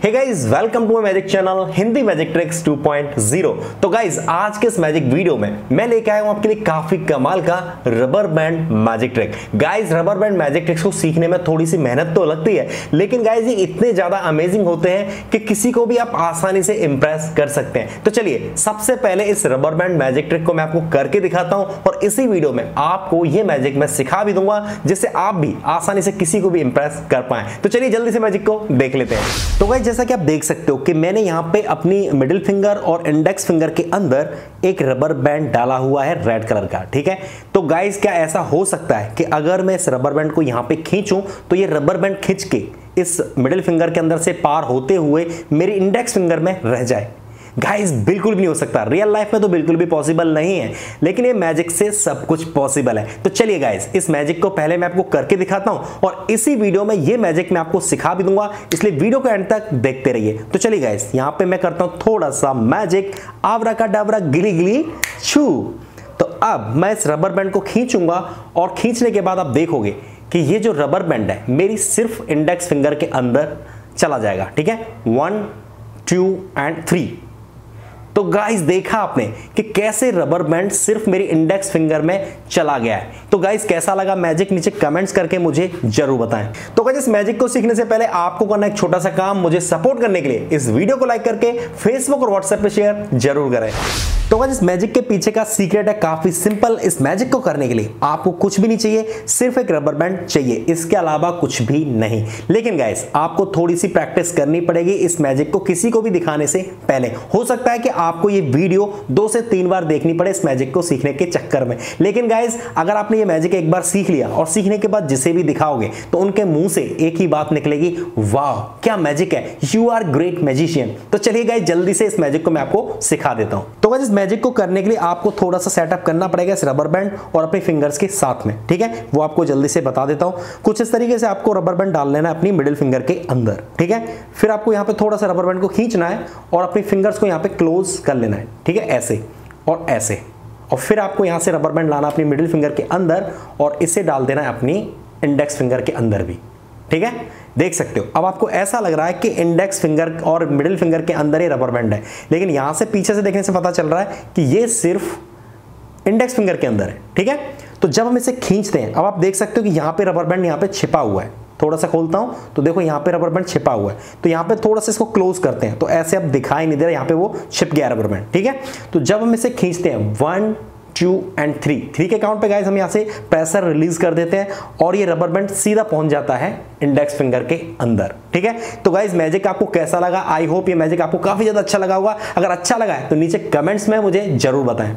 Hey guys welcome to my magic channel Hindi magic tricks 2.0 तो आज के इस में मैं लेके आया हूँ आपके लिए काफ़ी कमाल का को सीखने में थोड़ी सी मेहनत तो लगती है, लेकिन गाइस ये इतने ज़्यादा अमेजिंग होते हैं कि किसी को भी आप आसानी से इंप्रेस कर सकते हैं। तो चलिए, सबसे पहले इस रबर बैंड मैजिक ट्रिक को मैं आपको करके दिखाता हूँ और इसी वीडियो में आपको ये मैजिक मैं सिखा भी दूँगा, जिससे आप भी आसानी से किसी को भी इंप्रेस कर पाए। तो चलिए, जल्दी से मैजिक को देख लेते हैं। तो गाइस जैसा कि आप देख सकते हो कि मैंने यहाँ पे अपनी मिडिल फिंगर और इंडेक्स फिंगर के अंदर एक रबर बैंड डाला हुआ है रेड कलर का, ठीक है? तो गाइस क्या ऐसा हो सकता है कि अगर मैं इस रबर बैंड को यहाँ पे खींचूं तो ये रबर बैंड खींच के इस मिडिल फिंगर के अंदर से पार होते हुए मेरी इंडेक्स फिंगर में रह जाए? गाइस बिल्कुल भी नहीं हो सकता। रियल लाइफ में तो बिल्कुल भी पॉसिबल नहीं है। लेकिन ये मैजिक से सब कुछ पॉसिबल है। तो चलिए गाइस इस मैजिक को पहले मैं आपको करके दिखाता हूँ और इसी वीडियो में ये मैजिक मैं आपको सिखा भी दूँगा। इसलिए वीडियो के एंड तक देखते रहिए। तो चलिए गाइस यहाँ पे मैं करता हूँ थोड़ा सा मैजिक आवरा का डाबरा गिली गिली छू। तो अब मैं इस रबर बैंड को खींचूँगा और खींचने के बाद आप देखोगे कि ये जो रबर बैंड है, मेरी सिर्फ़ इंडेक्स फिंगर के अंदर चला जाएगा। ठीक है? वन टू एंड थ्री तो गाइस देखा आपने कि कैसे रबर बैंड सिर्फ़ मेरी इंडेक्स फिंगर में चला गया है। तो गाइस कैसा लगा मैजिक नीचे कमेंट्स करके मुझे ज़रूर बताएँ। तो गाइस इस मैजिक को सीखने से पहले आपको करना एक छोटा सा काम, मुझे सपोर्ट करने के लिए इस वीडियो को लाइक करके फेसबुक और व्हाट्सएप पे शेयर ज़रूर करें। तो गाइस इस मैजिक के पीछे का सीक्रेट है काफ़ी सिंपल इस मैजिक को करने के लिए आपको कुछ भी नहीं चाहिए, सिर्फ़ एक रबर बैंड चाहिए। इसके अलावा कुछ भी नहीं। लेकिन गाइस आपको थोड़ी सी प्रैक्टिस करनी पड़ेगी इस मैजिक को किसी को भी दिखाने से पहले। हो सकता है कि आपको ये वीडियो दो से तीन बार देखनी पड़े इस मैजिक को सीखने के चक्कर में। लेकिन गाइज़ अगर आपने ये मैजिक एक बार सीख लिया और सीखने के बाद जिसे भी दिखाओगे तो उनके मुँह से एक ही बात निकलेगी, वाह, क्या मैजिक है? यू आर ग्रेट मैजिशियन तो चलिए गाइज़ जल्दी से इस मैजिक को मैं आपको सिखा देता हूँ। तो गाइज़ इस मैजिक को करने के लिए आपको थोड़ा सा सेटअप करना पड़ेगा इस रबर बैंड और अपने फिंगर्स के साथ में, ठीक है? वो आपको जल्दी से बता देता हूँ। कुछ इस तरीके से आपको रबर बैंड डाल लेना है अपनी मिडिल फिंगर के अंदर, ठीक है? फिर आपको यहाँ पे थोड़ा सा रबर बैंड को खींचना है और अपनी फिंगर्स को यहाँ पे क्लोज कर लेना है, ठीक है? ऐसे और ऐसे। और फिर आपको यहाँ से रबर बैंड लाना अपनी मिडिल फिंगर के अंदर और इसे डाल देना है अपनी इंडेक्स फिंगर के अंदर भी, ठीक है? देख सकते हो। अब आपको ऐसा लग रहा है कि इंडेक्स फिंगर और मिडिल फिंगर के अंदर ही रबर बैंड है, लेकिन यहाँ से पीछे से देखने से पता चल रहा है कि ये सिर्फ़ इंडेक्स फिंगर के अंदर है, ठीक है? तो जब हम इसे खींचते हैं, अब आप देख सकते हो कि यहाँ पे रबर बैंड यहाँ पे छिपा हुआ है। थोड़ा सा खोलता हूँ तो देखो यहाँ पे रबर बैंड छिपा हुआ है। तो यहाँ पे थोड़ा सा इसको क्लोज करते हैं। तो ऐसे अब दिखाई नहीं दे रहा, यहाँ पे वो छिप गया रबर बैंड ठीक है? तो जब हम इसे खींचते हैं one two and three three के काउंट पे गाइस हम यहाँ से प्रेशर रिलीज़ कर देते हैं और ये रबर बैंड सीधा पहुँच जाता है इंडेक्स फिंगर के अंदर, ठीक है? तो गाइस मैजिक आपको कैसा लगा? आई होप ये मैजिक आपको काफ़ी ज़्यादा अच्छा लगा होगा। अगर अच्छा लगा है तो नीचे कमेंट्स में मुझे ज़रूर बताएँ।